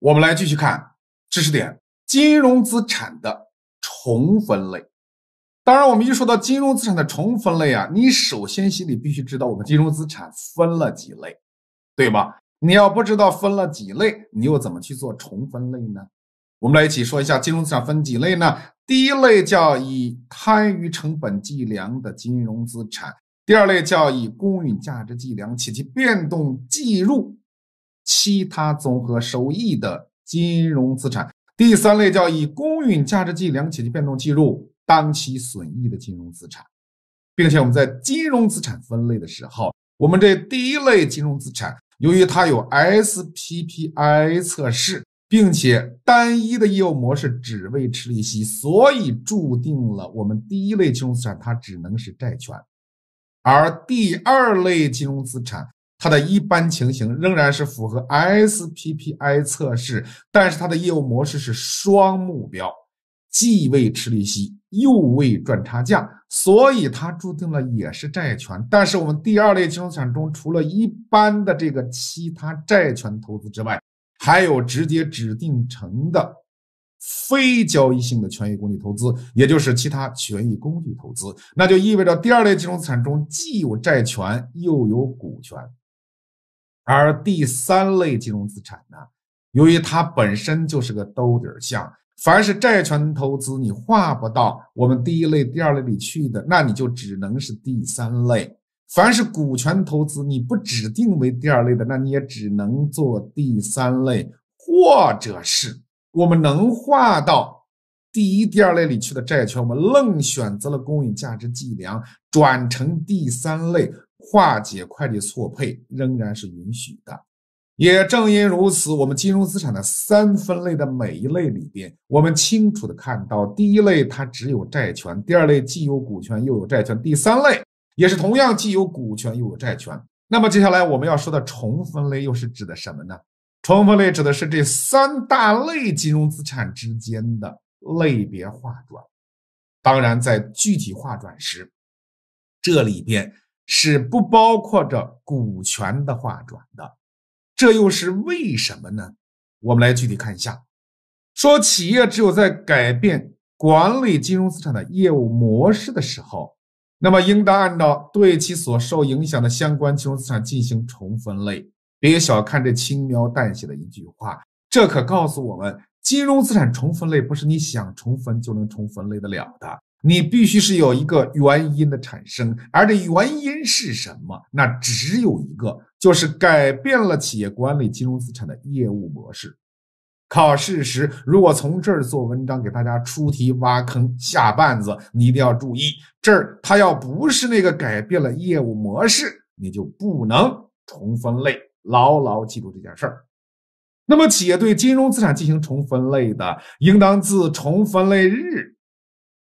我们来继续看知识点：金融资产的重分类。当然，我们一说到金融资产的重分类啊，你首先心里必须知道我们金融资产分了几类，对吧？你要不知道分了几类，你又怎么去做重分类呢？我们来一起说一下金融资产分几类呢？第一类叫以摊余成本计量的金融资产，第二类叫以公允价值计量且其变动计入其他综合收益的金融资产，第三类叫以公允价值计量且其变动计入。当期损益的金融资产，并且我们在金融资产分类的时候，我们这第一类金融资产，由于它有 SPPI 测试，并且单一的业务模式只为吃利息，所以注定了我们第一类金融资产它只能是债权，而第二类金融资产，它的一般情形仍然是符合 SPPI 测试，但是它的业务模式是双目标。既为吃利息，又为赚差价，所以它注定了也是债权。但是我们第二类金融资产中，除了一般的这个其他债权投资之外，还有直接指定成的非交易性的权益工具投资，也就是其他权益工具投资。那就意味着第二类金融资产中既有债权又有股权。而第三类金融资产呢，由于它本身就是个兜底项。凡是债权投资，你划不到我们第一类、第二类里去的，那你就只能是第三类；凡是股权投资，你不指定为第二类的，那你也只能做第三类，或者是我们能划到第一、第二类里去的债权，我们愣选择了公允价值计量，转成第三类，化解会计错配，仍然是允许的。也正因如此，我们金融资产的三分类的每一类里边，我们清楚的看到，第一类它只有债权，第二类既有股权又有债权，第三类也是同样既有股权又有债权。那么接下来我们要说的重分类又是指的什么呢？重分类指的是这三大类金融资产之间的类别划转。当然，在具体划转时，这里边是不包括着股权的划转的。这又是为什么呢？我们来具体看一下。说企业只有在改变管理金融资产的业务模式的时候，那么应当按照对其所受影响的相关金融资产进行重分类。别小看这轻描淡写的一句话，这可告诉我们，金融资产重分类不是你想重分就能重分类得了的。你必须是有一个原因的产生，而这原因是什么？那只有一个，就是改变了企业管理金融资产的业务模式。考试时如果从这儿做文章，给大家出题挖坑下绊子，你一定要注意，这儿它要不是那个改变了业务模式，你就不能重分类。牢牢记住这件事儿。那么，企业对金融资产进行重分类的，应当自重分类日。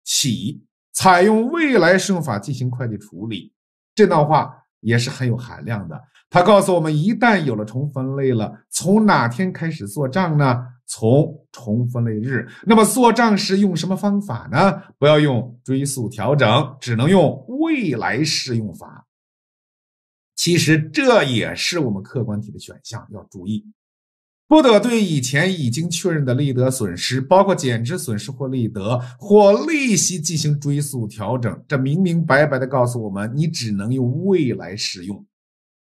起采用未来适用法进行会计处理，这段话也是很有含量的。它告诉我们，一旦有了重分类了，从哪天开始做账呢？从重分类日。那么做账时用什么方法呢？不要用追溯调整，只能用未来适用法。其实这也是我们客观题的选项，要注意。不得对以前已经确认的利得损失，包括减值损失或利得或利息进行追溯调整。这明明白白的告诉我们，你只能用未来使用。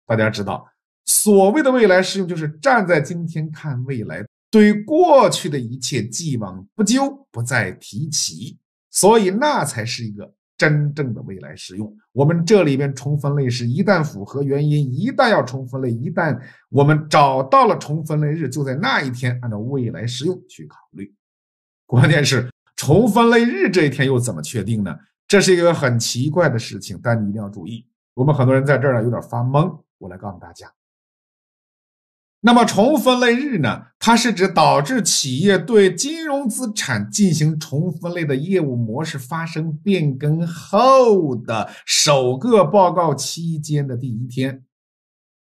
大家知道，所谓的未来适用，就是站在今天看未来，对过去的一切既往不咎，不再提起。所以，那才是一个。真正的未来适用，我们这里边重分类是一旦符合原因，一旦要重分类，一旦我们找到了重分类日，就在那一天按照未来适用去考虑。关键是重分类日这一天又怎么确定呢？这是一个很奇怪的事情，但你一定要注意。我们很多人在这儿呢有点发懵，我来告诉大家。那么重分类日呢？它是指导致企业对金融资产进行重分类的业务模式发生变更后的首个报告期间的第一天。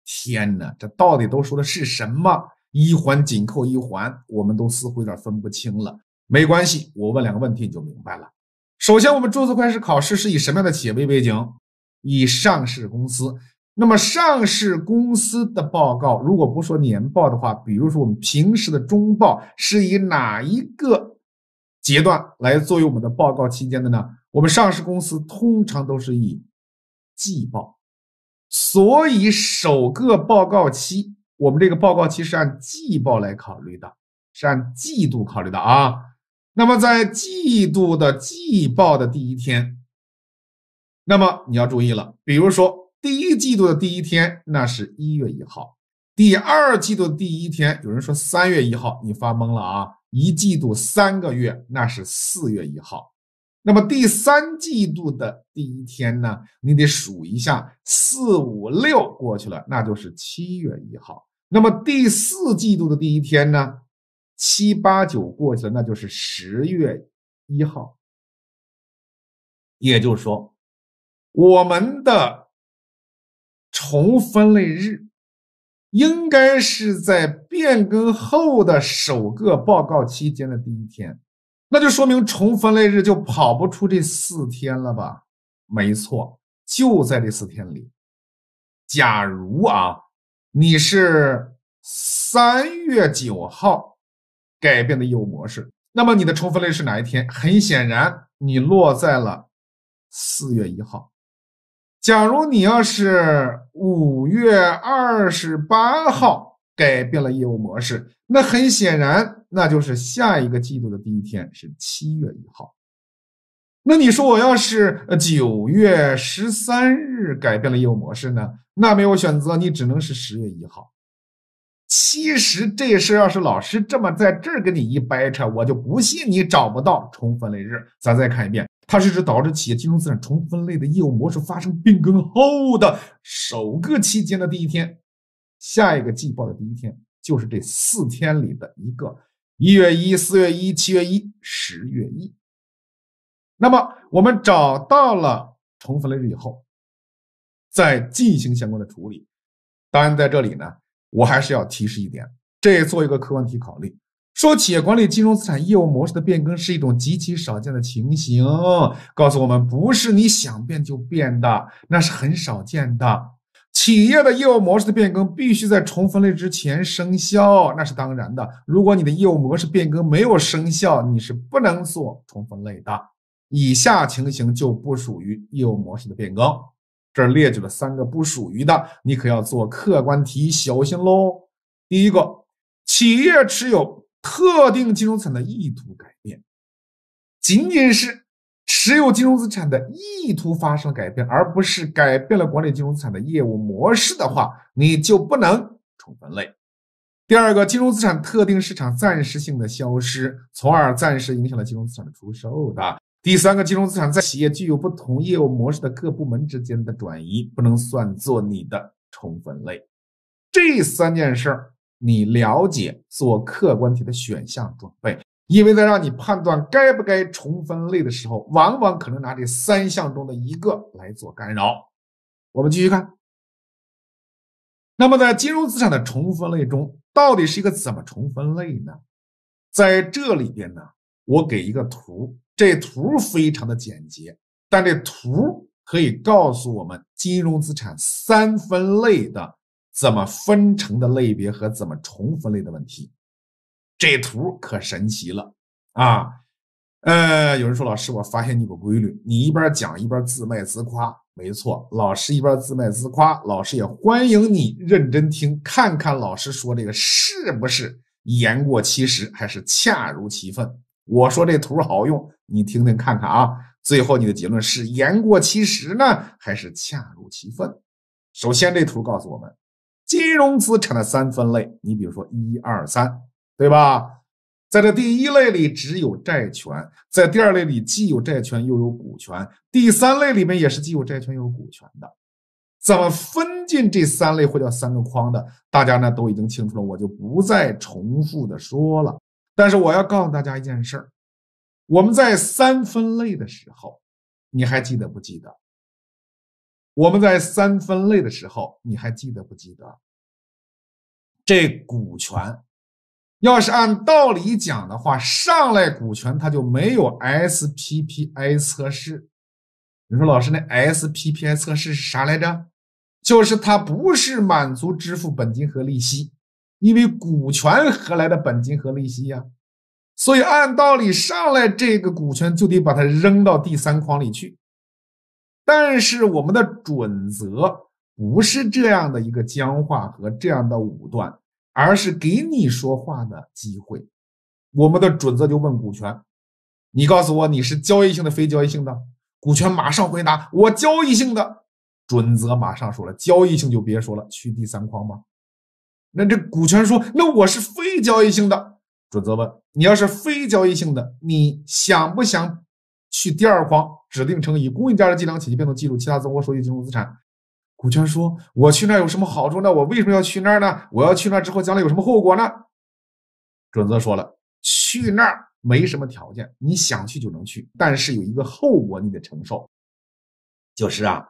天哪，这到底都说的是什么？一环紧扣一环，我们都似乎有点分不清了。没关系，我问两个问题你就明白了。首先，我们注册会计师考试是以什么样的企业为背景？以上市公司。那么上市公司的报告，如果不说年报的话，比如说我们平时的中报是以哪一个阶段来作为我们的报告期间的呢？我们上市公司通常都是以季报，所以首个报告期，我们这个报告期是按季报来考虑的，是按季度考虑的啊。那么在季度的季报的第一天，那么你要注意了，比如说第一季度的第一天，那是一月一号；第二季度的第一天，有人说三月一号，你发懵了啊！一季度三个月，那是四月一号。那么第三季度的第一天呢，你得数一下，四五六过去了，那就是七月一号。那么第四季度的第一天呢？七八九过去了，那就是十月一号。也就是说，我们的重分类日应该是在变更后的首个报告期间的第一天，那就说明重分类日就跑不出这四天了吧？没错，就在这四天里。假如啊，你是三月九号。改变的业务模式，那么你的重分类是哪一天？很显然，你落在了四月一号。假如你要是五月二十八号改变了业务模式，那很显然，那就是下一个季度的第一天是七月一号。那你说我要是九月十三日改变了业务模式呢？那没有选择，你只能是十月一号。其实这事要是老师这么在这儿跟你一掰扯，我就不信你找不到重分类日。咱再看一遍，它是指导致企业金融资产重分类的业务模式发生变更后的首个期间的第一天，下一个季报的第一天就是这四天里的一个一月一、四月一、七月一、十月一。那么我们找到了重分类日以后，再进行相关的处理。当然，在这里呢。我还是要提示一点，这做一个客观题考虑。说企业管理金融资产业务模式的变更是一种极其少见的情形，告诉我们不是你想变就变的，那是很少见的。企业的业务模式的变更必须在重分类之前生效，那是当然的。如果你的业务模式变更没有生效，你是不能做重分类的。以下情形就不属于业务模式的变更。这儿列举了三个不属于的，你可要做客观题，小心喽。第一个，企业持有特定金融资产的意图改变，仅仅是持有金融资产的意图发生了改变，而不是改变了管理金融资产的业务模式的话，你就不能重分类。第二个，金融资产特定市场暂时性的消失，从而暂时影响了金融资产的出售的。第三个金融资产在企业具有不同业务模式的各部门之间的转移，不能算作你的重分类。这三件事儿你了解，做客观题的选项准备，因为在让你判断该不该重分类的时候，往往可能拿这三项中的一个来做干扰。我们继续看，那么在金融资产的重分类中，到底是一个怎么重分类呢？在这里边呢，我给一个图。这图非常的简洁，但这图可以告诉我们金融资产三分类的怎么分成的类别和怎么重分类的问题。这图可神奇了啊！呃，有人说老师，我发现你有个规律，你一边讲一边自卖自夸。没错，老师一边自卖自夸，老师也欢迎你认真听，看看老师说这个是不是言过其实，还是恰如其分。我说这图好用，你听听看看啊。最后你的结论是言过其实呢，还是恰如其分？首先，这图告诉我们金融资产的三分类。你比如说一二三，对吧？在这第一类里只有债权，在第二类里既有债权又有股权，第三类里面也是既有债权又有股权的。怎么分进这三类或叫三个框的？大家呢都已经清楚了，我就不再重复的说了。但是我要告诉大家一件事儿，我们在三分类的时候，你还记得不记得？我们在三分类的时候，你还记得不记得？这股权，要是按道理讲的话，上来股权它就没有 SPPI 测试。你说老师，那 SPPI 测试是啥来着？就是它不是满足支付本金和利息，因为股权何来的本金和利息呀？所以按道理上来，这个股权就得把它扔到第三框里去。但是我们的准则不是这样的一个僵化和这样的武断，而是给你说话的机会。我们的准则就问股权：你告诉我你是交易性的、非交易性的？股权马上回答：我交易性的。准则马上说了，交易性就别说了，去第三框吧。那这股权说：那我是非交易性的。准则问：你要是非交易性的，你想不想去第二框指定成以公允价值计量起计变动计入其他综合收益金融资产？股权说：我去那儿有什么好处呢？我为什么要去那儿呢？我要去那儿之后将来有什么后果呢？准则说了，去那儿没什么条件，你想去就能去，但是有一个后果你得承受，就是啊。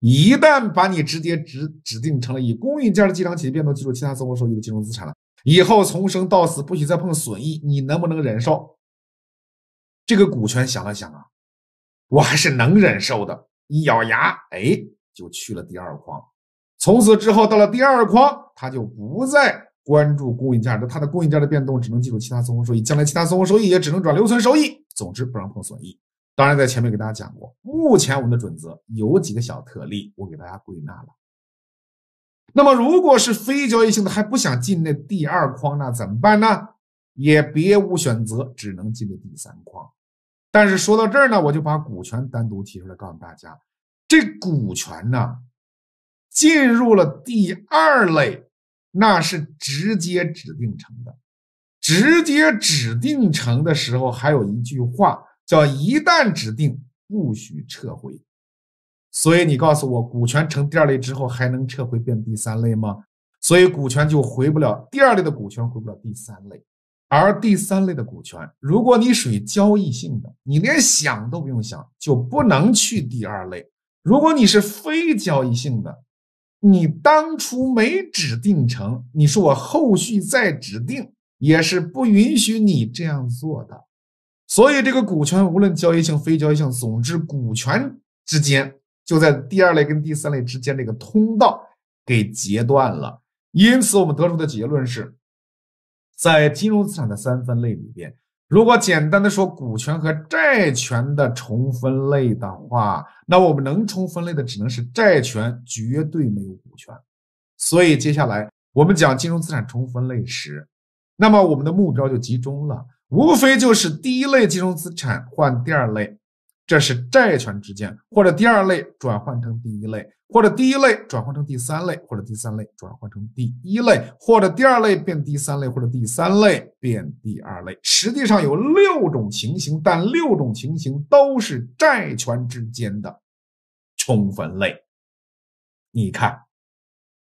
一旦把你直接指指定成了以公允价值计量起变动记录其他综合收益的金融资产了，以后从生到死不许再碰损益，你能不能忍受？这个股权想了想啊，我还是能忍受的。一咬牙，哎，就去了第二框。从此之后，到了第二框，他就不再关注公允价值，他的公允价值变动只能记住其他综合收益，将来其他综合收益也只能转留存收益。总之，不让碰损益。当然，在前面给大家讲过，目前我们的准则有几个小特例，我给大家归纳了。那么，如果是非交易性的还不想进那第二框，那怎么办呢？也别无选择，只能进那第三框。但是说到这儿呢，我就把股权单独提出来，告诉大家，这股权呢进入了第二类，那是直接指定成的。直接指定成的时候，还有一句话。叫一旦指定不许撤回，所以你告诉我，股权成第二类之后还能撤回变第三类吗？所以股权就回不了第二类的股权，回不了第三类。而第三类的股权，如果你属于交易性的，你连想都不用想，就不能去第二类。如果你是非交易性的，你当初没指定成，你说我后续再指定，也是不允许你这样做的。所以，这个股权无论交易性、非交易性，总之股权之间就在第二类跟第三类之间这个通道给截断了。因此，我们得出的结论是，在金融资产的三分类里边，如果简单的说股权和债权的重分类的话，那我们能重分类的只能是债权，绝对没有股权。所以，接下来我们讲金融资产重分类时，那么我们的目标就集中了。无非就是第一类金融资产换第二类，这是债权之间；或者第二类转换成第一类，或者第一类转换成第三类，或者第三类转换成第一类，或者第二类变第三类，或者第三类变第二类。实际上有六种情形，但六种情形都是债权之间的充分类。你看，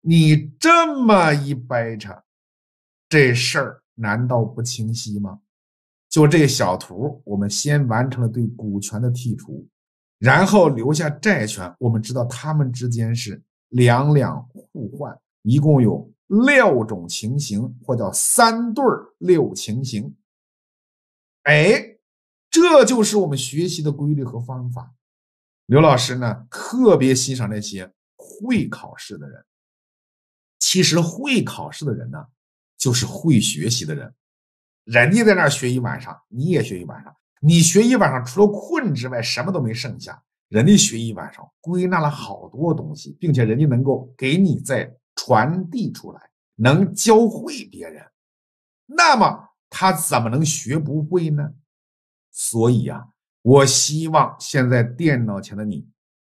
你这么一掰扯，这事儿难道不清晰吗？就这个小图，我们先完成了对股权的剔除，然后留下债权。我们知道它们之间是两两互换，一共有六种情形，或叫三对六情形。哎，这就是我们学习的规律和方法。刘老师呢，特别欣赏那些会考试的人。其实会考试的人呢，就是会学习的人。人家在那儿学一晚上，你也学一晚上。你学一晚上，除了困之外，什么都没剩下。人家学一晚上，归纳了好多东西，并且人家能够给你再传递出来，能教会别人。那么他怎么能学不会呢？所以啊，我希望现在电脑前的你，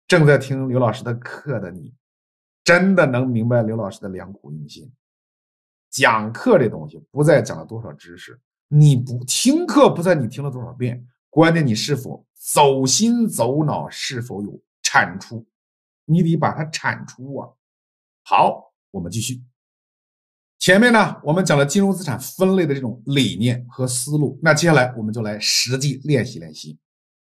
正在听刘老师的课的你，真的能明白刘老师的良苦用心。讲课这东西不在讲了多少知识，你不听课不在你听了多少遍，关键你是否走心走脑，是否有产出，你得把它产出啊。好，我们继续。前面呢，我们讲了金融资产分类的这种理念和思路，那接下来我们就来实际练习练习。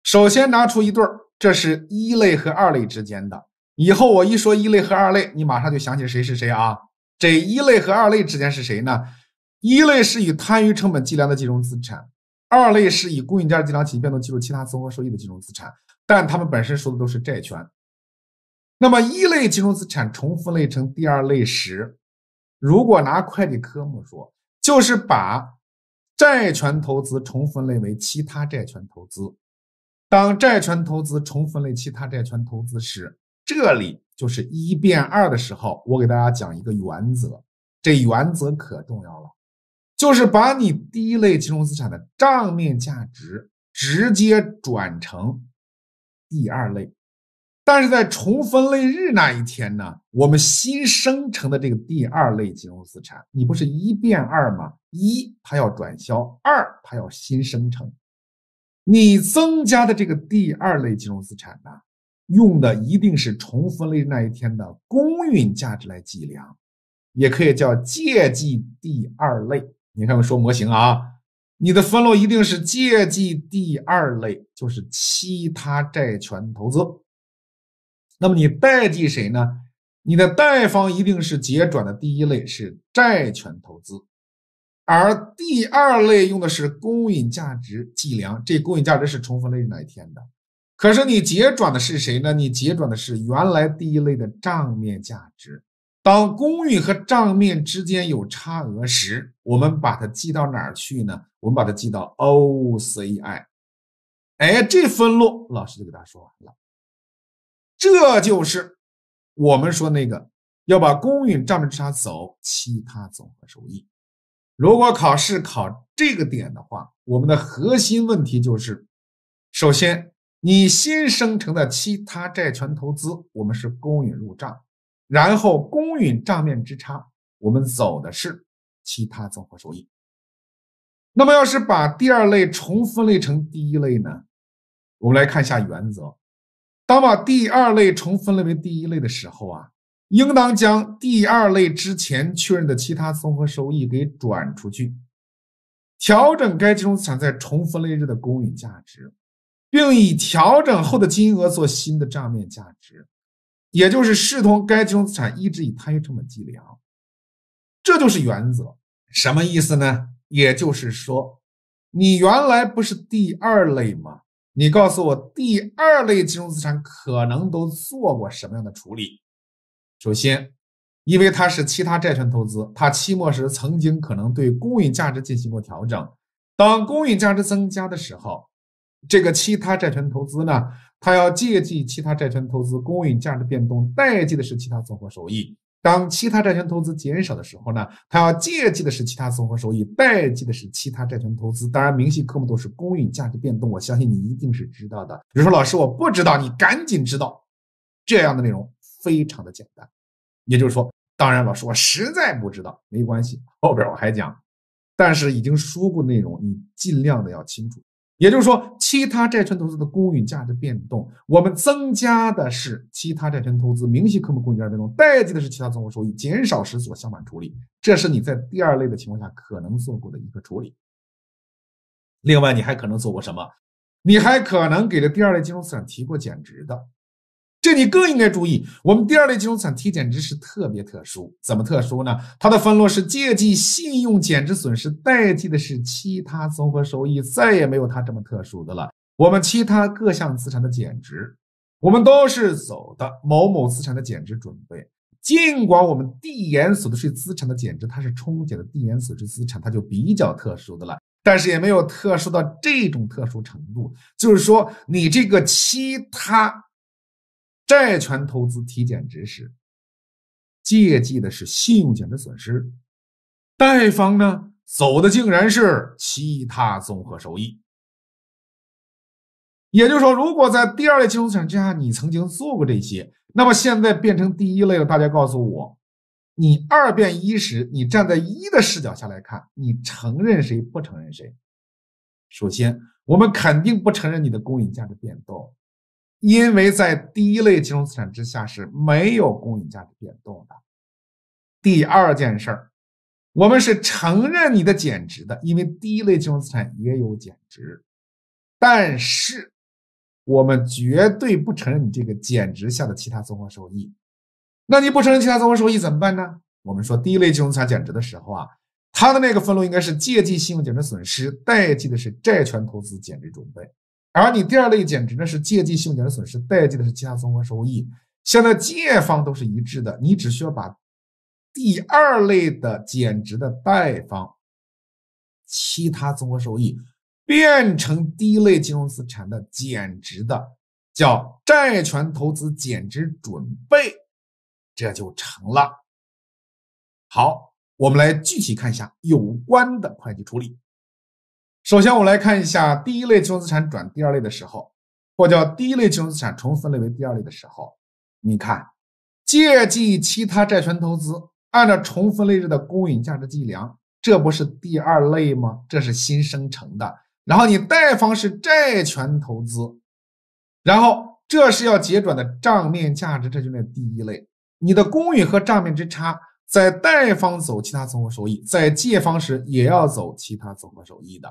首先拿出一对儿，这是一类和二类之间的。以后我一说一类和二类，你马上就想起谁是谁啊？这一类和二类之间是谁呢？一类是以摊余成本计量的金融资产，二类是以公允价值计量起变动计入其他综合收益的金融资产，但他们本身说的都是债权。那么一类金融资产重分类成第二类时，如果拿会计科目说，就是把债权投资重分类为其他债权投资。当债权投资重分类其他债权投资时，这里就是一变二的时候，我给大家讲一个原则，这原则可重要了，就是把你第一类金融资产的账面价值直接转成第二类。但是在重分类日那一天呢，我们新生成的这个第二类金融资产，你不是一变二吗？一它要转销，二它要新生成。你增加的这个第二类金融资产呢，用的一定是重分类那一天的公允价值来计量，也可以叫借记第二类。你看我说模型啊，你的分录一定是借记第二类，就是其他债权投资。那么你代记谁呢？你的贷方一定是结转的第一类是债权投资，而第二类用的是公允价值计量，这公允价值是重分类哪一天的？可是你结转的是谁呢？你结转的是原来第一类的账面价值。当公允和账面之间有差额时，我们把它记到哪儿去呢？我们把它记到 OCI。哎，这分录老师就给大家说完了。这就是我们说那个要把公允账面之差走其他综合收益。如果考试考这个点的话，我们的核心问题就是：首先，你新生成的其他债权投资，我们是公允入账；然后，公允账面之差，我们走的是其他综合收益。那么，要是把第二类重分类成第一类呢？我们来看一下原则。当把第二类重分类为第一类的时候啊，应当将第二类之前确认的其他综合收益给转出去，调整该金融资产在重分类日的公允价值，并以调整后的金额做新的账面价值，也就是视同该金融资产一直以摊余成本计量。这就是原则。什么意思呢？也就是说，你原来不是第二类吗？你告诉我，第二类金融资产可能都做过什么样的处理？首先，因为它是其他债权投资，它期末时曾经可能对公允价值进行过调整。当公允价值增加的时候，这个其他债权投资呢，它要借记其他债权投资公允价值变动，代记的是其他综合收益。当其他债权投资减少的时候呢，它要借记的是其他综合收益，代记的是其他债权投资。当然，明细科目都是公允价值变动，我相信你一定是知道的。比如说，老师我不知道，你赶紧知道，这样的内容非常的简单。也就是说，当然，老师我实在不知道，没关系，后边我还讲。但是已经说过内容，你尽量的要清楚。也就是说，其他债券投资的公允价值变动，我们增加的是其他债权投资明细科目公允价值变动，代替的是其他综合收益，减少时所相反处理。这是你在第二类的情况下可能做过的一个处理。另外，你还可能做过什么？你还可能给这第二类金融资产提过减值的。这你更应该注意，我们第二类金融资产提减值是特别特殊，怎么特殊呢？它的分录是借记信用减值损失，代记的是其他综合收益，再也没有它这么特殊的了。我们其他各项资产的减值，我们都是走的某某资产的减值准备。尽管我们递延所得税资产的减值，它是冲减的递延所得税资产，它就比较特殊的了，但是也没有特殊到这种特殊程度。就是说，你这个其他。债权投资提减值时，借记的是信用减值损失，贷方呢走的竟然是其他综合收益。也就是说，如果在第二类金融资产之下你曾经做过这些，那么现在变成第一类了。大家告诉我，你二变一时，你站在一的视角下来看，你承认谁不承认谁？首先，我们肯定不承认你的公允价值变动。因为在第一类金融资产之下是没有公允价值变动的。第二件事儿，我们是承认你的减值的，因为第一类金融资产也有减值，但是我们绝对不承认你这个减值下的其他综合收益。那你不承认其他综合收益怎么办呢？我们说第一类金融资产减值的时候啊，它的那个分录应该是借记信用减值损失，代记的是债权投资减值准备。而你第二类减值呢，是借记信用减值损失，代记的是其他综合收益。现在借方都是一致的，你只需要把第二类的减值的贷方，其他综合收益变成第一类金融资产的减值的，叫债权投资减值准备，这就成了。好，我们来具体看一下有关的会计处理。首先，我们来看一下第一类金融资产转第二类的时候，或叫第一类金融资产重分类为第二类的时候，你看，借记其他债权投资，按照重分类日的公允价值计量，这不是第二类吗？这是新生成的。然后你贷方是债权投资，然后这是要结转的账面价值，这就是第一类。你的公允和账面之差。在贷方走其他综合收益，在借方时也要走其他综合收益的。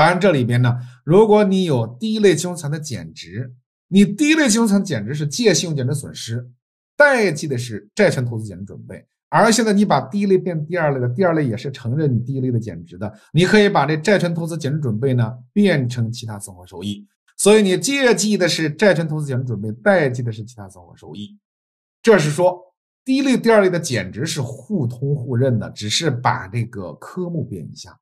当然，这里边呢，如果你有第一类金融资产的减值，你第一类金融资产减值是借信用减值损失，贷记的是债权投资减值准备。而现在你把第一类变第二类的，第二类也是承认你第一类的减值的，你可以把这债权投资减值准备呢变成其他综合收益。所以你借记的是债权投资减值准备，贷记的是其他综合收益。这是说。第一类、第二类的减值是互通互认的，只是把这个科目变一下。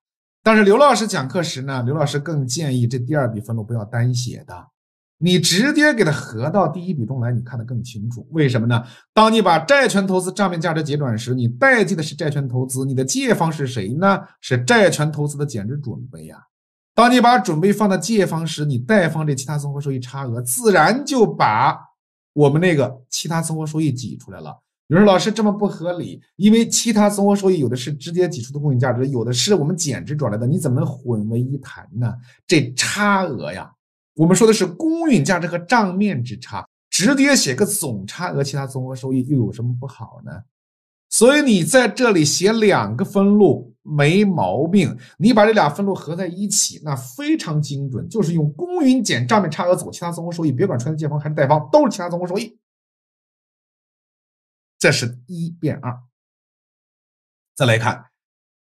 但是刘老师讲课时呢，刘老师更建议这第二笔分录不要单写的，你直接给它合到第一笔中来，你看得更清楚。为什么呢？当你把债权投资账面价值结转时，你贷记的是债权投资，你的借方是谁呢？是债权投资的减值准备呀。当你把准备放到借方时，你贷方这其他综合收益差额自然就把我们那个其他综合收益挤出来了。有人说老师这么不合理，因为其他综合收益有的是直接挤出的公允价值，有的是我们减值转来的，你怎么能混为一谈呢？这差额呀，我们说的是公允价值和账面之差，直接写个总差额，其他综合收益又有什么不好呢？所以你在这里写两个分录没毛病，你把这俩分录合在一起，那非常精准，就是用公允减账面差额走其他综合收益，别管出现借方还是贷方，都是其他综合收益。这是一变二，再来看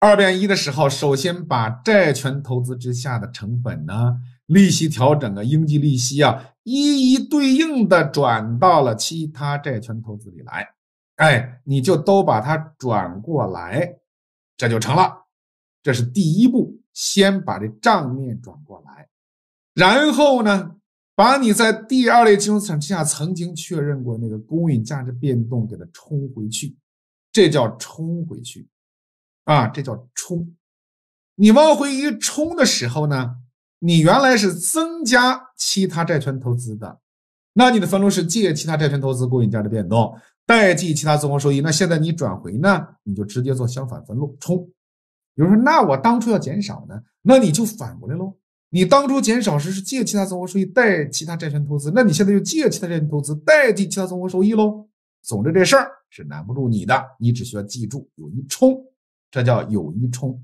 二变一的时候，首先把债权投资之下的成本呢、利息调整啊、应计利息啊，一一对应的转到了其他债权投资里来。哎，你就都把它转过来，这就成了。这是第一步，先把这账面转过来，然后呢？把你在第二类金融资产之下曾经确认过那个公允价值变动给它冲回去，这叫冲回去，啊，这叫冲。你往回一冲的时候呢，你原来是增加其他债权投资的，那你的分录是借其他债权投资公允价值变动，代记其他综合收益。那现在你转回呢，你就直接做相反分录冲。有人说，那我当初要减少呢，那你就反过来喽。你当初减少时是借其他综合收益贷其他债权投资，那你现在就借其他债权投资贷记其他综合收益喽。总之这事儿是难不住你的，你只需要记住有一冲，这叫有一冲。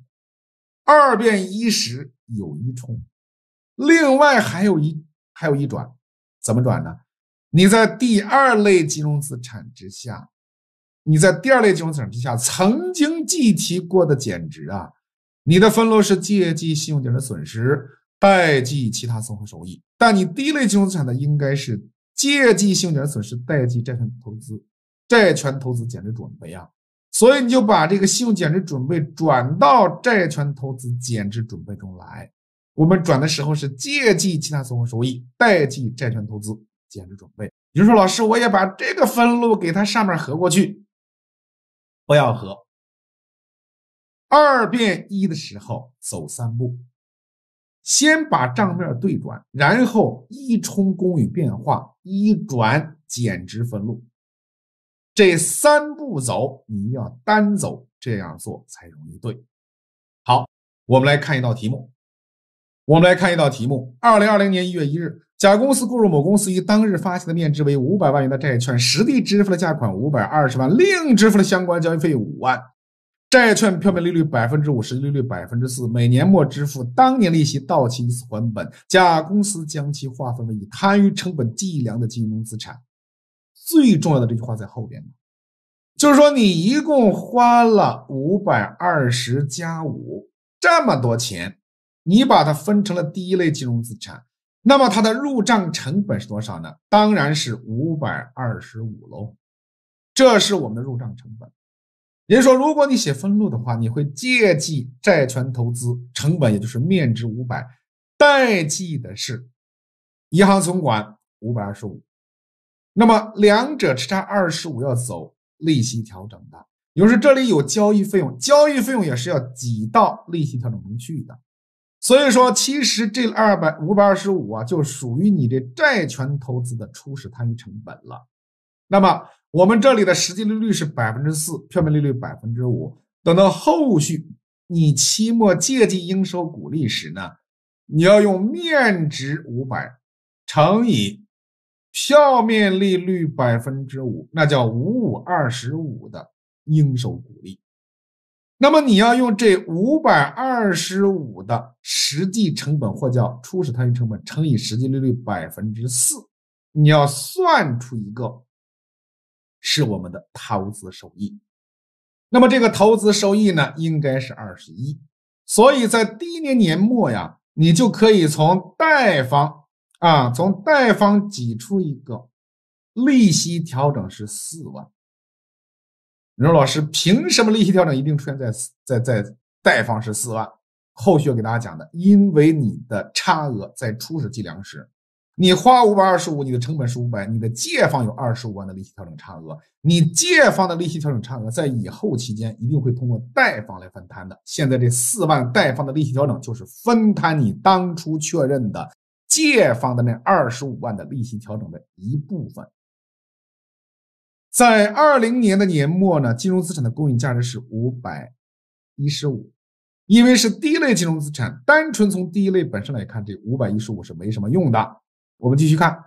二变一时有一冲，另外还有一还有一转，怎么转呢？你在第二类金融资产之下，你在第二类金融资产之下曾经计提过的减值啊，你的分录是借记信用减值损失。代记其他综合收益，但你第一类金融资产呢，应该是借记信用减损失，代记债权投资，债权投资减值准备啊，所以你就把这个信用减值准备转到债权投资减值准备中来。我们转的时候是借记其他综合收益，代记债权投资减值准备。你说老师，我也把这个分录给它上面合过去，不要合。二变一的时候走三步。先把账面对转，然后一冲公允变化，一转减值分录，这三步走你要单走，这样做才容易对。好，我们来看一道题目。我们来看一道题目：二零二零年一月一日，甲公司购入某公司于当日发行的面值为五百万元的债券，实地支付了价款五百二十万，另支付了相关交易费五万。债券票面利率百分之五十，利率百分之四，每年末支付当年利息，到期一次还本。甲公司将其划分为以摊余成本计量的金融资产。最重要的这句话在后边呢，就是说你一共花了五百二十加五这么多钱，你把它分成了第一类金融资产，那么它的入账成本是多少呢？当然是五百二十五喽。这是我们的入账成本。也就说，如果你写分录的话，你会借记债权投资成本，也就是面值五百，代记的是银行存款五百二十五。那么两者之差二十五，要走利息调整的。也就是这里有交易费用，交易费用也是要挤到利息调整中去的。所以说，其实这二百五百二十五啊，就属于你这债权投资的初始摊余成本了。那么我们这里的实际利率是百分之四，票面利率百分之五。等到后续你期末借记应收股利时呢，你要用面值五百乘以。票面利率百分之五，那叫五五二十五的应收股利。那么你要用这五百二十五的实际成本，或叫初始摊余成本乘以实际利率百分之四，你要算出一个是我们的投资收益。那么这个投资收益呢，应该是二十一。所以在第一年年末呀，你就可以从贷方。啊，从贷方挤出一个利息调整是四万。你说老师，凭什么利息调整一定出现在在在贷方是四万？后续要给大家讲的，因为你的差额在初始计量时，你花五百二十五，你的成本是五百，你的借方有二十五万的利息调整差额，你借方的利息调整差额在以后期间一定会通过贷方来分摊的。现在这四万贷方的利息调整就是分摊你当初确认的。借方的那二十五万的利息调整的一部分，在二零年的年末呢，金融资产的公允价值是五百一十五，因为是第一类金融资产，单纯从第一类本身来看，这五百一十五是没什么用的。我们继续看，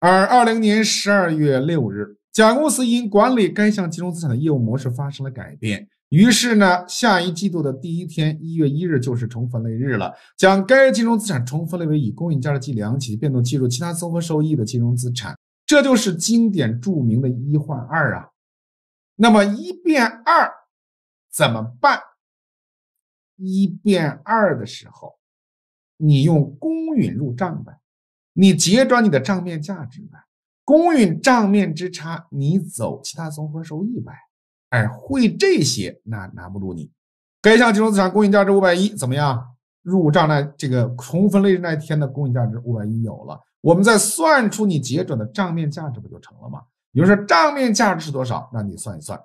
而二零年十二月六日，甲公司因管理该项金融资产的业务模式发生了改变。于是呢，下一季度的第一天，一月一日就是重分类日了。将该金融资产重分类为以公允价值计量起，变动计入其他综合收益的金融资产，这就是经典著名的一换二啊。那么一变二怎么办？一变二的时候，你用公允入账呗，你结转你的账面价值呗，公允账面之差，你走其他综合收益呗。哎，会这些那难不住你。该项金融资产公允价值五百一，怎么样？入账那这个重分类那一天的公允价值五百一有了，我们再算出你结转的账面价值不就成了吗？比如说账面价值是多少？那你算一算，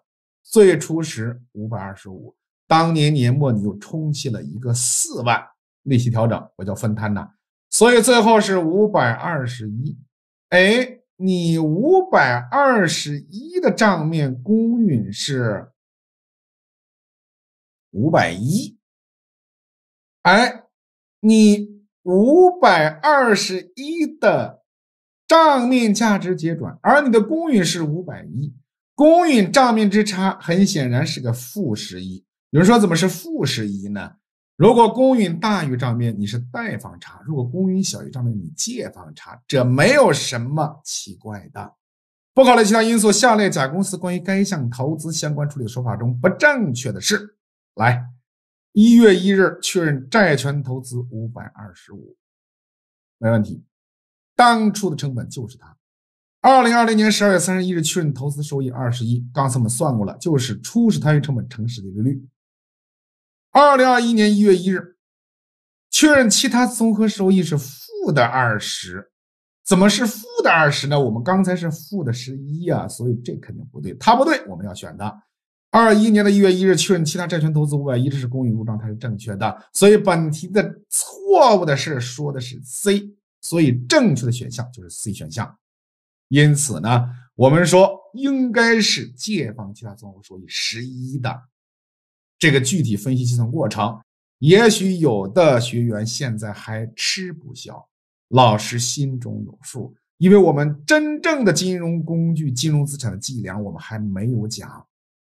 最初时五百二十五，当年年末你又充气了一个四万利息调整，我叫分摊呐，所以最后是五百二十一。哎。你五百二十一的账面公允是五百一，哎，你五百二十一的账面价值结转，而你的公允是五百一，公允账面之差很显然是个负十一。有人说怎么是负十一呢？如果公允大于账面，你是贷方差；如果公允小于账面，你借方差。这没有什么奇怪的。不考虑其他因素，下列甲公司关于该项投资相关处理的说法中不正确的是：来，一月一日确认债权投资五百二十五，没问题，当初的成本就是它。二零二零年十二月三十一日确认投资收益二十一，刚才我们算过了，就是初始摊余成本乘实际利率。二零二一年一月一日，确认其他综合收益是负的二十，怎么是负的二十呢？我们刚才是负的十一啊，所以这肯定不对，它不对，我们要选的。二一年的一月一日，确认其他债权投资五百一，这是公允入账，它是正确的。所以本题的错误的是说的是 C，所以正确的选项就是 C 选项。因此呢，我们说应该是借方其他综合收益十一的。这个具体分析计算过程，也许有的学员现在还吃不消，老师心中有数。因为我们真正的金融工具、金融资产的计量，我们还没有讲。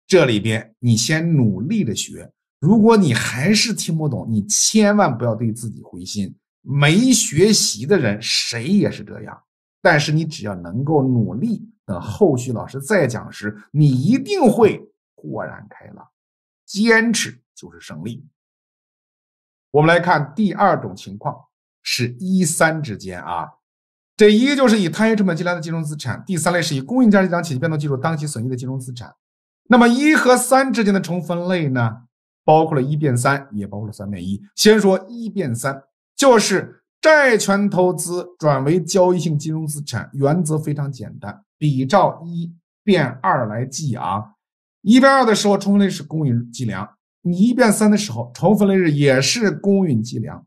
这里边你先努力的学，如果你还是听不懂，你千万不要对自己灰心。没学习的人谁也是这样，但是你只要能够努力，等后续老师再讲时，你一定会豁然开朗。坚持就是胜利。我们来看第二种情况，是一三之间啊。这一就是以摊销成本计量的金融资产，第三类是以公允价值计量起变动计入当期损益的金融资产。那么一和三之间的重分类呢，包括了一变三，也包括了三变一。先说一变三，就是债权投资转为交易性金融资产，原则非常简单，比照一变二来记啊。一变二的时候，重分类是公允计量；你一变三的时候，重分类日也是公允计量。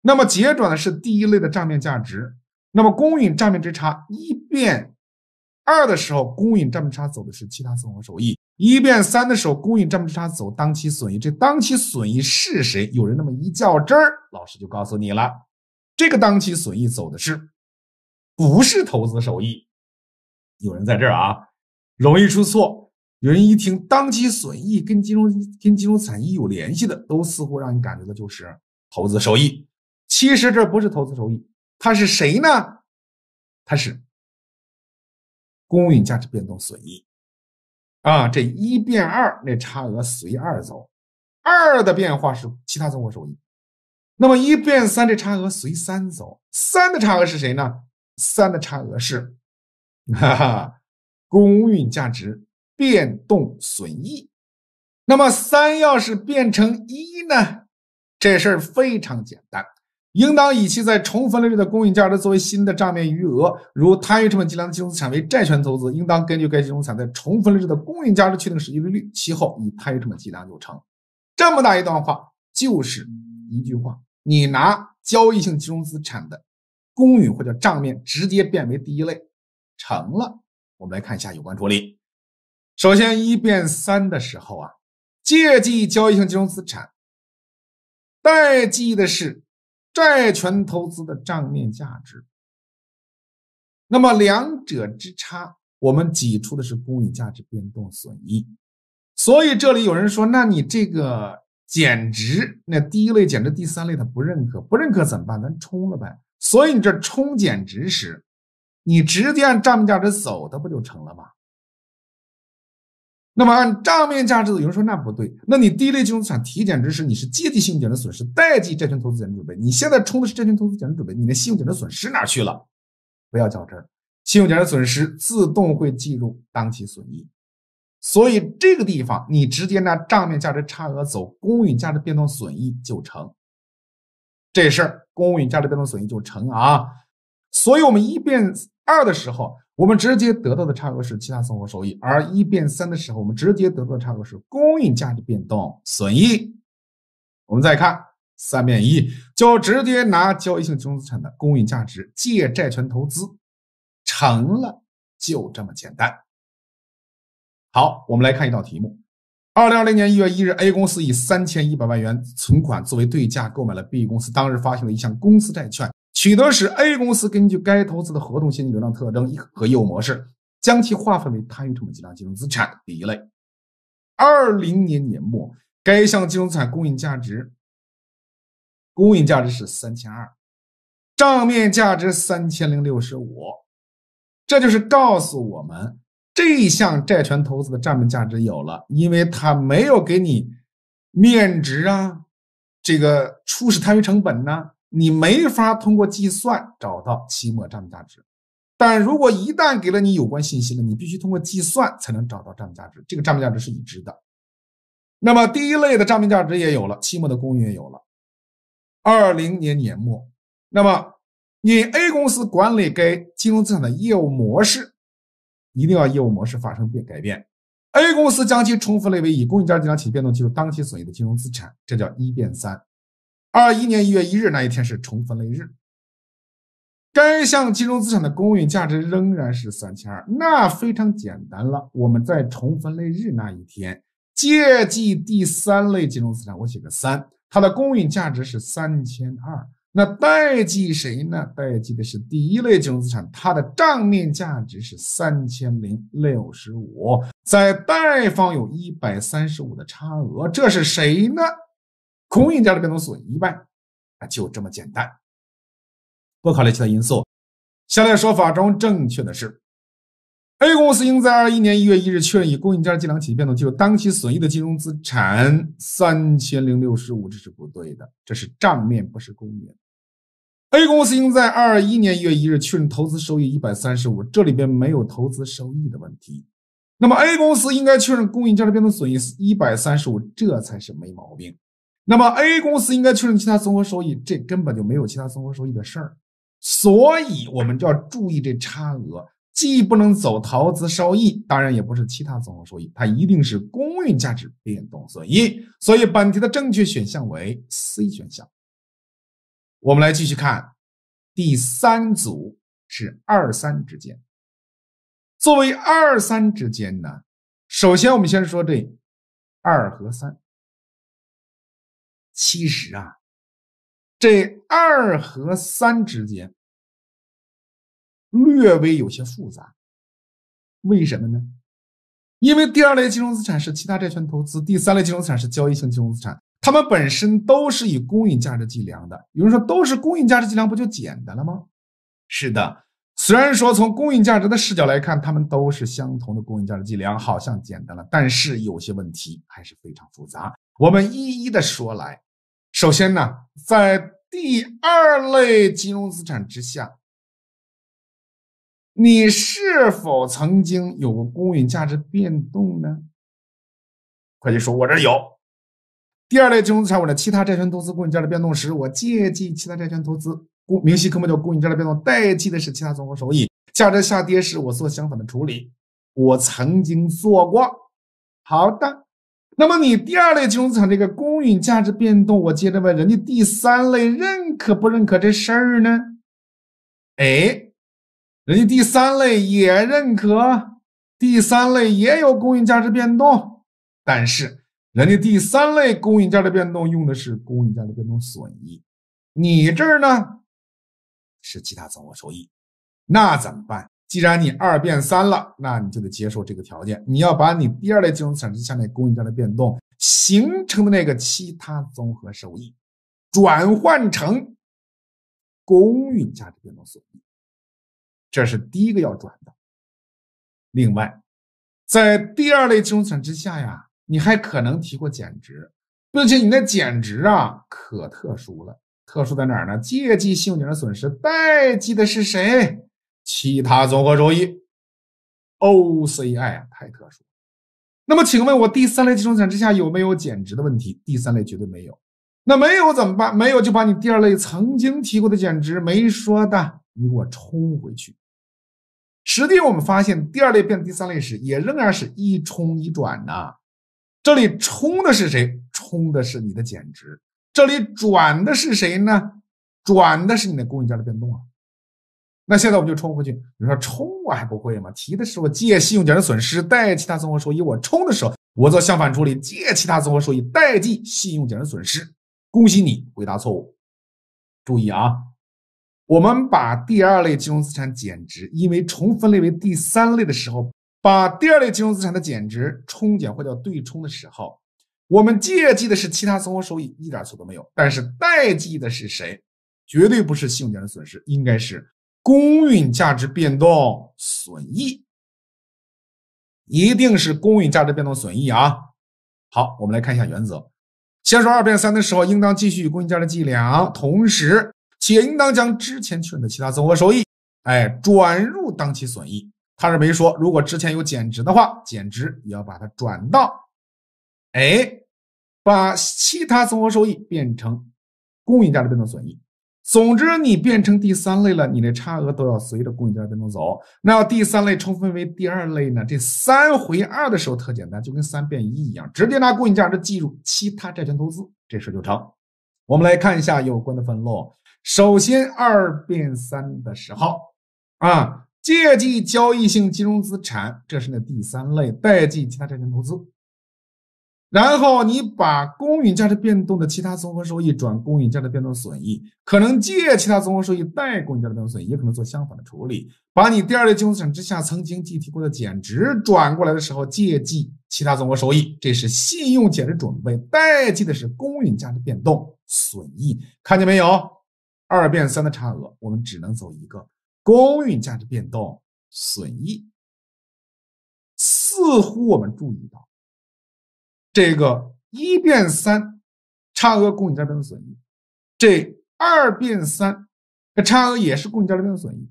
那么结转的是第一类的账面价值。那么公允账面之差一变二的时候，公允账面差走的是其他综合收益；一变三的时候，公允账面之差走当期损益。这当期损益是谁？有人那么一较真儿，老师就告诉你了，这个当期损益走的是不是投资收益？有人在这儿啊，容易出错。有人一听当期损益跟金融跟金融产业有联系的，都似乎让你感觉的就是投资收益。其实这不是投资收益。它是谁呢？它是公允价值变动损益啊！这一变二，那差额随二走，二的变化是其他综合收益。那么一变三，这差额随三走，三的差额是谁呢？三的差额是哈哈公允价值变动损益。那么三要是变成一呢？这事儿非常简单。应当以其在重分类日的公允价值作为新的账面余额，如摊余成本计量的金融资产为债权投资，应当根据该金融资产在重分类日的公允价值确定实际利率，其后以摊余成本计量就成。这么大一段话，就是一句话：你拿交易性金融资产的公允或者账面直接变为第一类，成了。我们来看一下有关处理。首先一变三的时候啊，借记交易性金融资产，代记的是。债权投资的账面价值，那么两者之差，我们挤出的是公允价值变动损益。所以这里有人说，那你这个减值，那第一类减值，第三类他不认可，不认可怎么办？咱冲了呗。所以你这冲减值时，你直接按账面价值走，它不就成了吗？那么按账面价值的，有人说那不对，那你第一类金融资产提减值时，你是借记信用减值损失，代记债权投资减值准备。你现在冲的是债权投资减值准备，你那信用减值损失哪去了？不要较真儿，信用减值损失自动会计入当期损益，所以这个地方你直接拿账面价值差额走公允价值变动损益就成，这事儿公允价值变动损益就成啊。所以我们一变二的时候。我们直接得到的差额是其他综合收益，而一变三的时候，我们直接得到的差额是公允价值变动损益。我们再看三变一，就直接拿交易性金融资产的公允价值借债权投资，成了，就这么简单。好，我们来看一道题目：二零二零年一月一日，A 公司以三千一百万元存款作为对价购买了 B 公司当日发行的一项公司债券。取得时，A 公司根据该投资的合同现金流量特征和业务模式，将其划分为摊余成本计量金融资产第一类。二零年年末，该项金融资产公允价值，公允价值是三千二，账面价值三千零六十五。这就是告诉我们，这项债权投资的账面价值有了，因为它没有给你面值啊，这个初始摊余成本呢。你没法通过计算找到期末账面价值，但如果一旦给了你有关信息了，你必须通过计算才能找到账面价值。这个账面价值是已知的。那么第一类的账面价值也有了，期末的公允也有了。二零年年末，那么你 A 公司管理该金融资产的业务模式，一定要业务模式发生变改变。A 公司将其重分类为以公允价值计量企业变动计入当期损益的金融资产，这叫一变三。二一年一月一日那一天是重分类日，该项金融资产的公允价值仍然是三千二，那非常简单了。我们在重分类日那一天借记第三类金融资产，我写个三，它的公允价值是三千二。那代记谁呢？代记的是第一类金融资产，它的账面价值是三千零六十五，在贷方有一百三十五的差额，这是谁呢？公允价值变动损益呗，啊，就这么简单，不考虑其他因素。下列说法中正确的是：A 公司应在二一年一月一日确认以公允价值计量起变动计入当期损益的金融资产三千零六十五，这是不对的，这是账面，不是公允。A 公司应在二一年一月一日确认投资收益一百三十五，这里边没有投资收益的问题。那么 A 公司应该确认公允价值变动损益一百三十五，这才是没毛病。那么 A 公司应该确认其他综合收益，这根本就没有其他综合收益的事儿。所以，我们就要注意这差额，既不能走投资收益，当然也不是其他综合收益，它一定是公允价值变动损益。所以，本题的正确选项为 C 选项。我们来继续看，第三组是二三之间。作为二三之间呢，首先我们先说这二和三。其实啊，这二和三之间略微有些复杂。为什么呢？因为第二类金融资产是其他债权投资，第三类金融资产是交易性金融资产。它们本身都是以公允价值计量的，有人说都是公允价值计量，不就简单了吗？是的，虽然说从公允价值的视角来看，它们都是相同的公允价值计量，好像简单了，但是有些问题还是非常复杂。我们一一的说来。首先呢，在第二类金融资产之下，你是否曾经有过公允价值变动呢？会计说：“我这有。”第二类金融资产，我的其他债权投资公允价值变动时，我借记其他债权投资，明细科目叫公允价值变动，代记的是其他综合收益。价值下跌时，我做相反的处理。我曾经做过。好的，那么你第二类金融资产这个公允价值变动，我接着问，人家第三类认可不认可这事儿呢？哎，人家第三类也认可，第三类也有公允价值变动，但是。人家第三类公允价值变动用的是公允价值变动损益，你这儿呢是其他综合收益，那怎么办？既然你二变三了，那你就得接受这个条件，你要把你第二类金融资产之下那公允价值变动形成的那个其他综合收益转换成公允价值变动损益，这是第一个要转的。另外，在第二类金融资产之下呀。你还可能提过减值，并且你那减值啊可特殊了，特殊在哪儿呢？借记信用减值损失，代记的是谁？其他综合收益，OCI 啊，太特殊。那么，请问我第三类金融资产之下有没有减值的问题？第三类绝对没有。那没有怎么办？没有就把你第二类曾经提过的减值没说的，你给我冲回去。实际我们发现，第二类变第三类时，也仍然是一冲一转呐。这里冲的是谁？冲的是你的减值。这里转的是谁呢？转的是你的公允价值变动啊。那现在我们就冲回去。你说冲我还不会吗？提的是我借信用减值损失，贷其他综合收益。我冲的时候，我做相反处理，借其他综合收益，代记信用减值损失。恭喜你回答错误。注意啊，我们把第二类金融资产减值，因为重分类为第三类的时候。把第二类金融资产的减值冲减或者对冲的时候，我们借记的是其他综合收益，一点错都没有。但是代记的是谁？绝对不是信用减值损失，应该是公允价值变动损益，一定是公允价值变动损益啊！好，我们来看一下原则。先说二变三的时候，应当继续公允价值计量，同时且应当将之前确认的其他综合收益，哎，转入当期损益。他是没说，如果之前有减值的话，减值也要把它转到，哎，把其他综合收益变成公允价值变动损益。总之，你变成第三类了，你的差额都要随着公允价值变动走。那第三类充分为第二类呢？这三回二的时候特简单，就跟三变一一样，直接拿公允价值计入其他债权投资，这事就成。我们来看一下有关的分录。首先，二变三的时候啊。借记交易性金融资产，这是那第三类；代记其他债权投资。然后你把公允价值变动的其他综合收益转公允价值变动损益，可能借其他综合收益贷公允价值变动损益，也可能做相反的处理。把你第二类金融资产之下曾经计提过的减值转过来的时候，借记其他综合收益，这是信用减值准备；代记的是公允价值变动损益。看见没有？二变三的差额，我们只能走一个。公允价值变动损益，似乎我们注意到，这个一变三差额公允价值变动损益，这二变三这差额也是公允价值变动损益。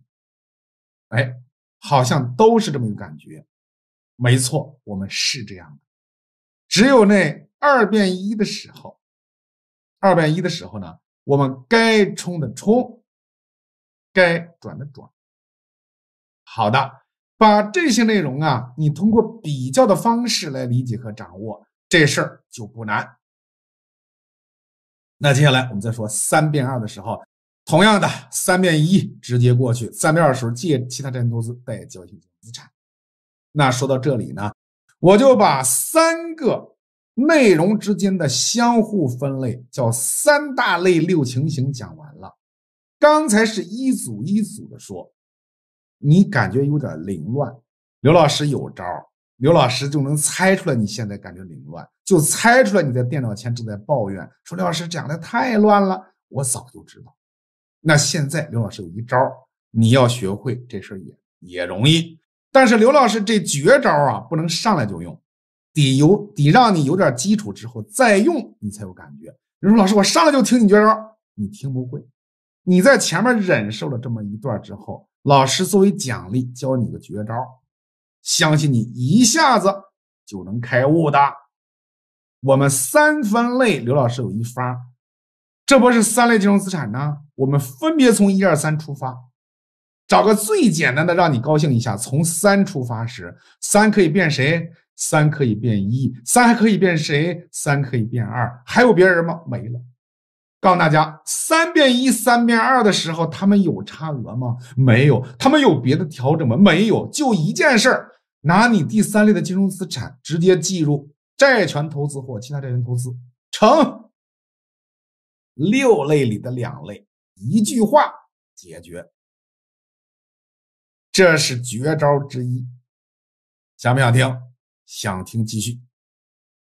哎，好像都是这么一个感觉。没错，我们是这样的。只有那二变一的时候，二变一的时候呢，我们该冲的冲，该转的转。好的，把这些内容啊，你通过比较的方式来理解和掌握，这事儿就不难。那接下来我们再说三变二的时候，同样的三变一直接过去，三变二的时候借其他债权投资代交易性资产。那说到这里呢，我就把三个内容之间的相互分类，叫三大类六情形讲完了。刚才是一组一组的说，你感觉有点凌乱，刘老师有招儿。刘老师就能猜出来你现在感觉凌乱，就猜出来你在电脑前正在抱怨，说刘老师讲的太乱了。我早就知道。那现在刘老师有一招，你要学会这事也也容易。但是刘老师这绝招啊，不能上来就用，得有得让你有点基础之后再用，你才有感觉。你说老师，我上来就听你绝招，你听不会。你在前面忍受了这么一段之后，老师作为奖励教你个绝招。相信你一下子就能开悟的。我们三分类，刘老师有一发，这不是三类金融资产呢？我们分别从一二三出发，找个最简单的让你高兴一下。从三出发时，三可以变谁？三可以变一，三还可以变谁？三可以变二，还有别人吗？没了。告诉大家，三变一、三变二的时候，他们有差额吗？没有。他们有别的调整吗？没有。就一件事儿，拿你第三类的金融资产直接计入债权投资或其他债权投资，成六类里的两类，一句话解决。这是绝招之一。想不想听？想听继续。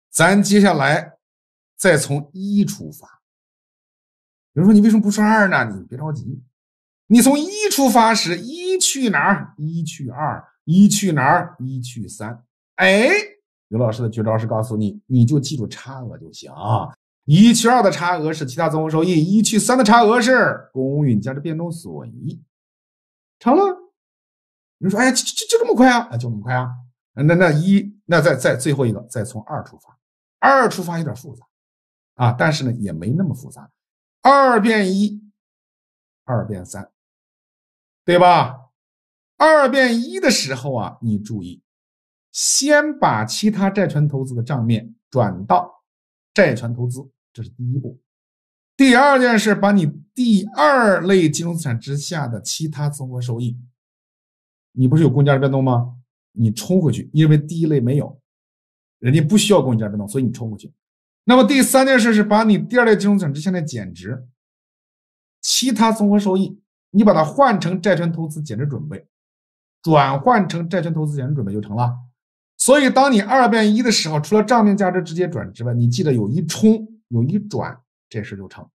咱接下来再从一出发。比如说，你为什么不说二呢？你别着急，你从一出发时，一去哪儿？一去二，一去哪儿？一去三。哎，刘老师的绝招是告诉你，你就记住差额就行。一去二的差额是其他综合收益，一去三的差额是公允价值变动损益。成了。你说，哎，就就就这么快啊？啊，就这么快啊？那那一，那再再最后一个，再从二出发。二出发有点复杂啊，但是呢，也没那么复杂。二变一，二变三，对吧？二变一的时候啊，你注意，先把其他债权投资的账面转到债权投资，这是第一步。第二件事，把你第二类金融资产之下的其他综合收益，你不是有公允价变动吗？你冲回去，因为第一类没有，人家不需要公允价变动，所以你冲回去。那么第三件事是把你第二类金融资产之下的减值，其他综合收益，你把它换成债权投资减值准备，转换成债权投资减值准备就成了。所以当你二变一的时候，除了账面价值直接转之外，你记得有一冲有一转，这事就成。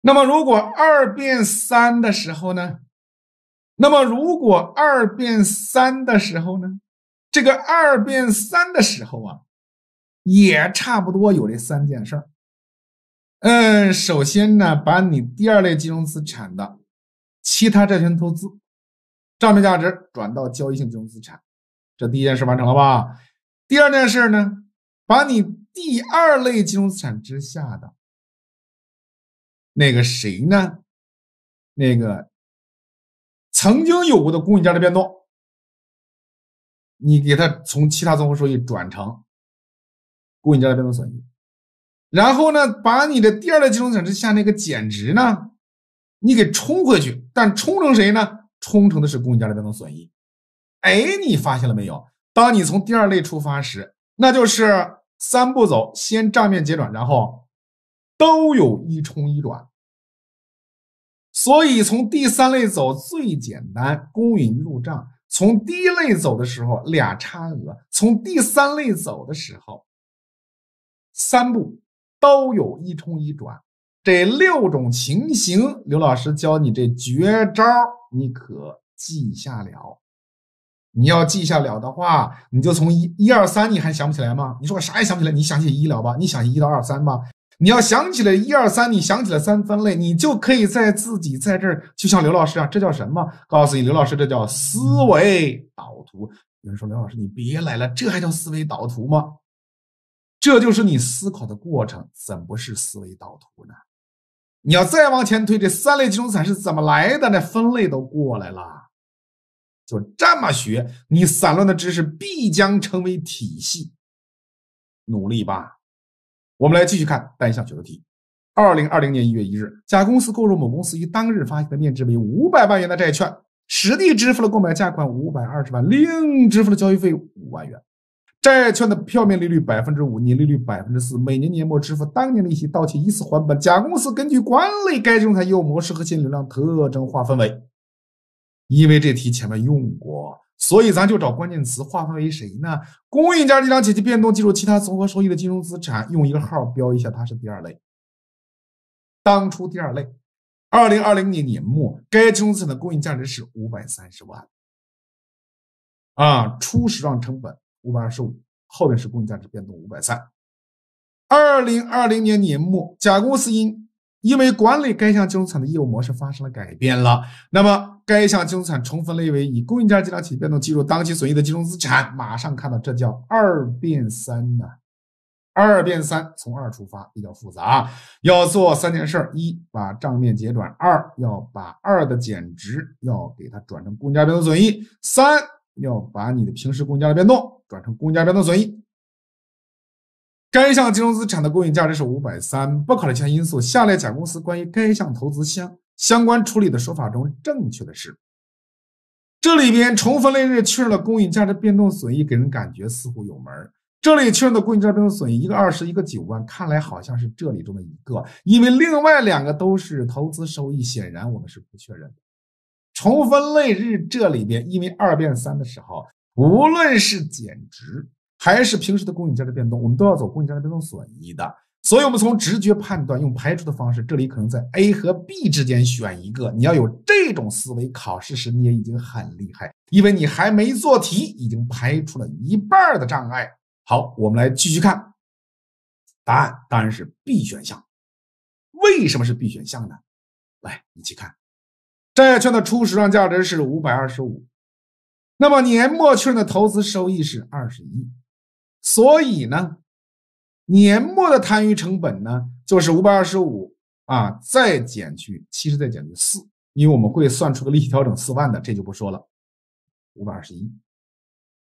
那么如果二变三的时候呢？那么如果二变三的时候呢？这个二变三的时候啊。也差不多有这三件事儿。嗯，首先呢，把你第二类金融资产的其他债权投资账面价值转到交易性金融资产，这第一件事完成了吧？第二件事呢，把你第二类金融资产之下的那个谁呢？那个曾经有过的公允价值变动，你给它从其他综合收益转成。公允价值变动损益，然后呢，把你的第二类金融资产之下那个减值呢，你给冲回去，但冲成谁呢？冲成的是公允价值变动损益。哎，你发现了没有？当你从第二类出发时，那就是三步走：先账面结转，然后都有一冲一转。所以从第三类走最简单，公允入账；从第一类走的时候俩差额；从第三类走的时候。三步都有一冲一转，这六种情形，刘老师教你这绝招，你可记下了。你要记下了的话，你就从一一二三，你还想不起来吗？你说我啥也想不起来，你想起医疗吧，你想一到二三吧。你要想起来一二三，你想起来三分类，你就可以在自己在这儿，就像刘老师啊，这叫什么？告诉你，刘老师，这叫思维导图。有人说，刘老师你别来了，这还叫思维导图吗？这就是你思考的过程，怎不是思维导图呢？你要再往前推，这三类金融资产是怎么来的？那分类都过来了，就这么学，你散乱的知识必将成为体系。努力吧！我们来继续看单项选择题。二零二零年一月一日，甲公司购入某公司于当日发行的面值为五百万元的债券，实地支付了购买价款五百二十万，另支付了交易费五万元。债券的票面利率百分之五，年利率百分之四，每年年末支付当年利息，到期一次还本。甲公司根据管理该种产业务模式和现金流量特征划分为，因为这题前面用过，所以咱就找关键词划分为谁呢？公允价计量体系变动计入其他综合收益的金融资产，用一个号标一下，它是第二类。当初第二类，二零二零年年末，该金融资产的公允价值是五百三十万，啊，初始让成本。五百二十五，后面是公允价值变动五百三。二零二零年年末，甲公司因因为管理该项金融资产的业务模式发生了改变了，那么该项金融资产重分类为以公允价值计量起变动计入当期损益的金融资产。马上看到，这叫二变三呢。二变三，从二出发比较复杂，要做三件事：一，把账面结转；二，要把二的减值要给它转成公允价变动损益；三。要把你的平时公允价的变动转成公允价值变动损益。该项金融资产的公允价值是五百三，不考虑其他因素。下列甲公司关于该项投资相相关处理的说法中，正确的是，这里边重分类日确认了公允价值变动损益，给人感觉似乎有门这里确认的公允价值变动损益，一个二十，一个九万，看来好像是这里中的一个，因为另外两个都是投资收益，显然我们是不确认的。重分类日这里边，因为二变三的时候，无论是减值还是平时的公允价值变动，我们都要走公允价值变动损益的。所以，我们从直觉判断，用排除的方式，这里可能在 A 和 B 之间选一个。你要有这种思维，考试时你也已经很厉害，因为你还没做题，已经排除了一半的障碍。好，我们来继续看，答案当然是 B 选项。为什么是 B 选项呢？来一起看。债券的初始让价值是五百二十五，那么年末确认的投资收益是二十一，所以呢，年末的摊余成本呢就是五百二十五啊，再减去七十，再减去四，因为我们会算出个利息调整四万的，这就不说了，五百二十一，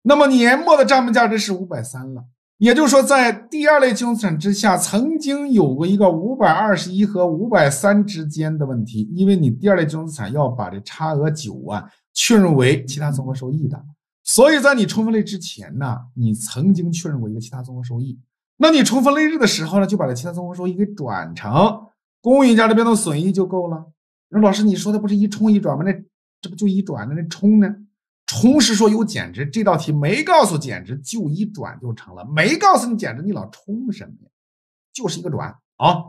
那么年末的账面价值是五百三了。也就是说，在第二类金融资产之下，曾经有过一个五百二十一和五百三之间的问题，因为你第二类金融资产要把这差额九万确认为其他综合收益的，所以在你重分类之前呢，你曾经确认过一个其他综合收益，那你重分类日的时候呢，就把这其他综合收益给转成公允价值变动损益就够了。那老师你说的不是一冲一转吗？那这不就一转呢？那冲呢？冲是说有减值，这道题没告诉减值，就一转就成了。没告诉你减值，你老冲什么呀？就是一个转啊，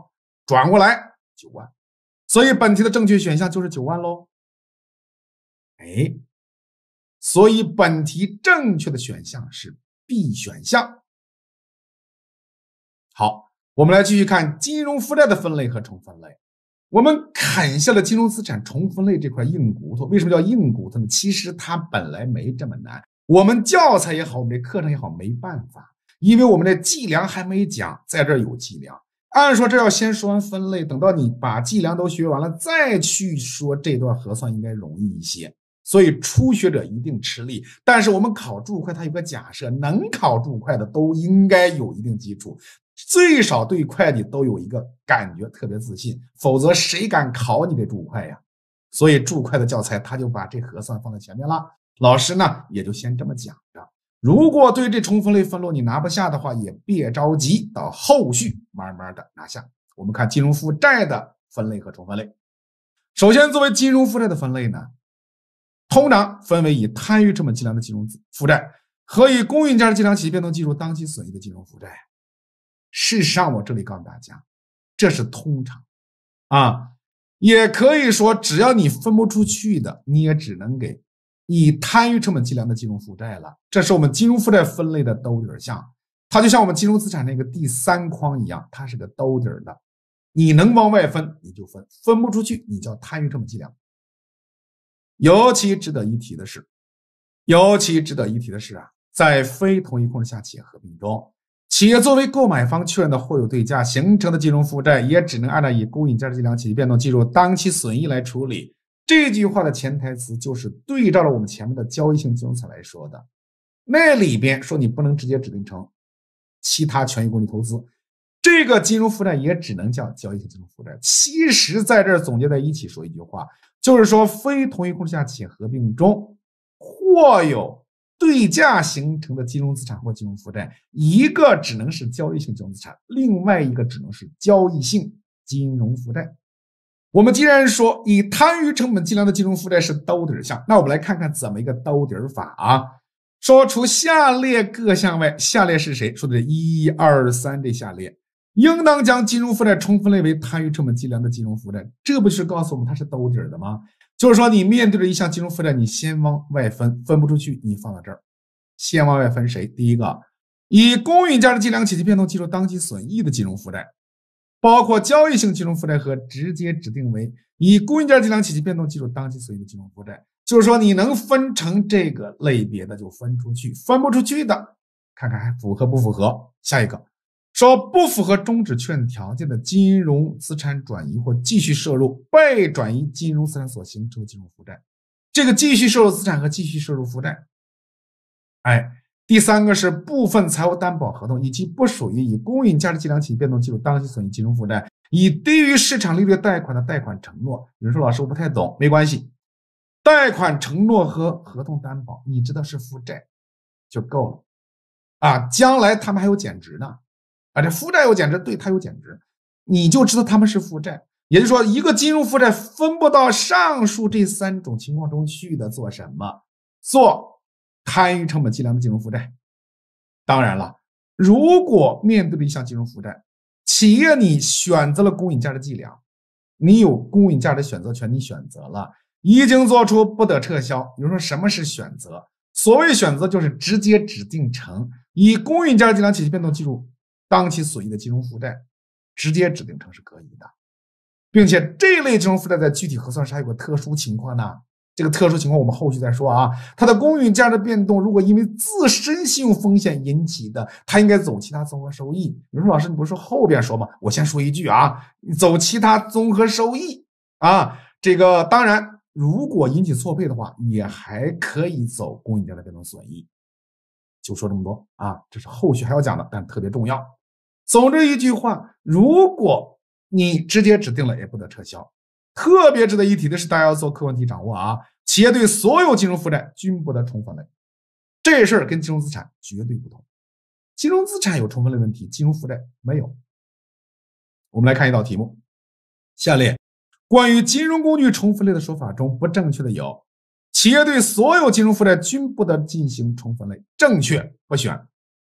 转过来九万，所以本题的正确选项就是九万喽。哎，所以本题正确的选项是 B 选项。好，我们来继续看金融负债的分类和重分类。我们啃下了金融资产重分类这块硬骨头，为什么叫硬骨头呢？其实它本来没这么难。我们教材也好，我们这课程也好，没办法，因为我们的计量还没讲，在这儿有计量。按说这要先说完分类，等到你把计量都学完了，再去说这段核算应该容易一些。所以初学者一定吃力。但是我们考注会，它有个假设，能考注会的都应该有一定基础。最少对会计都有一个感觉特别自信，否则谁敢考你这注会呀？所以注会的教材他就把这核算放在前面了。老师呢也就先这么讲着。如果对这重分类分录你拿不下的话，也别着急，到后续慢慢的拿下。我们看金融负债的分类和重分类。首先，作为金融负债的分类呢，通常分为以摊余成本计量的金融负债和以公允价值计量起变动计入当期损益的金融负债。事实上，我这里告诉大家，这是通常，啊，也可以说，只要你分不出去的，你也只能给以摊余成本计量的金融负债了。这是我们金融负债分类的兜底项。它就像我们金融资产那个第三框一样，它是个兜底的，你能往外分你就分，分不出去你叫贪余成本计量。尤其值得一提的是，尤其值得一提的是啊，在非同一控制下企业合并中，企业作为购买方确认的货有对价形成的金融负债，也只能按照以公允价值计量企业变动计入当期损益来处理。这句话的潜台词就是对照了我们前面的交易性金融资产来说的，那里边说你不能直接指定成。其他权益工具投资，这个金融负债也只能叫交易性金融负债。其实，在这儿总结在一起说一句话，就是说，非同一控制下企业合并中，或有对价形成的金融资产或金融负债，一个只能是交易性金融资产，另外一个只能是交易性金融负债。我们既然说以摊余成本计量的金融负债是兜底儿项，那我们来看看怎么一个兜底儿法啊。说除下列各项外，下列是谁？说的是一二三这下列，应当将金融负债重分类为摊余成本计量的金融负债。这不就是告诉我们它是兜底的吗？就是说，你面对着一项金融负债，你先往外分，分不出去，你放到这儿，先往外分谁？第一个，以公允价值计量起计变动计入当期损益的金融负债，包括交易性金融负债和直接指定为以公允价值计量起计变动计入当期损益的金融负债。就是说，你能分成这个类别的就分出去，分不出去的，看看还符合不符合。下一个说不符合终止确认条件的金融资产转移或继续摄入被转移金融资产所形成的金融负债，这个继续摄入资产和继续摄入负债。哎，第三个是部分财务担保合同以及不属于以公允价值计量起变动计入当期损益金融负债，以低于市场利率贷款的贷款承诺。有人说老师我不太懂，没关系。贷款承诺和合同担保，你知道是负债就够了啊！将来他们还有减值呢，这负债有减值，对它有减值，你就知道他们是负债。也就是说，一个金融负债分不到上述这三种情况中去的，做什么？做摊余成本计量的金融负债。当然了，如果面对了一项金融负债，企业你选择了公允价值计量，你有公允价值选择权，你选择了。已经做出不得撤销。比如说，什么是选择？所谓选择，就是直接指定成以公允价值计量体系变动计入当期损益的金融负债，直接指定成是可以的，并且这类金融负债在具体核算时还有个特殊情况呢。这个特殊情况我们后续再说啊。它的公允价值变动如果因为自身信用风险引起的，它应该走其他综合收益。有人说老师，你不是说后边说吗？我先说一句啊，走其他综合收益啊，这个当然。如果引起错配的话，也还可以走公允价值变动损益。就说这么多啊，这是后续还要讲的，但特别重要。总之一句话，如果你直接指定了，也不得撤销。特别值得一提的是，大家要做课问题掌握啊。企业对所有金融负债均不得重分类，这事儿跟金融资产绝对不同。金融资产有重分类问题，金融负债没有。我们来看一道题目，下列。关于金融工具重分类的说法中不正确的有：企业对所有金融负债均不得进行重分类，正确不选；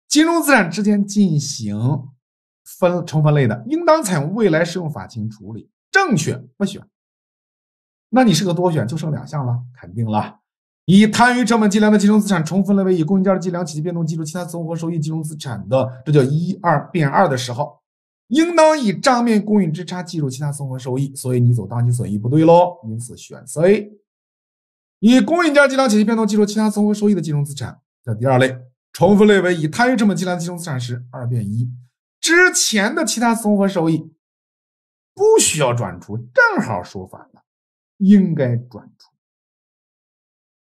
金融资产之间进行分成分类的，应当采用未来适用法进行处理，正确不选。那你是个多选，就剩两项了，肯定了。以摊余成本计量的金融资产重分类为以公允价值计量起计变动计入其他综合收益金融资产的，这叫一二变二的时候。应当以账面公允之差计入其他综合收益，所以你走当期损益不对喽，因此选 C。以公允价计量起计变动计入其他综合收益的金融资产，在第二类重分类为以摊余成本计量的金融资产时，二变一。之前的其他综合收益不需要转出，正好说反了，应该转出，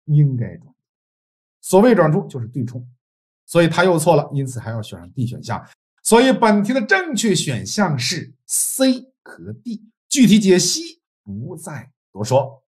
应该转出。所谓转出就是对冲，所以他又错了，因此还要选上 D 选项。所以本题的正确选项是 C 和 D，具体解析不再多说。